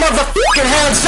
motherfucking hands up.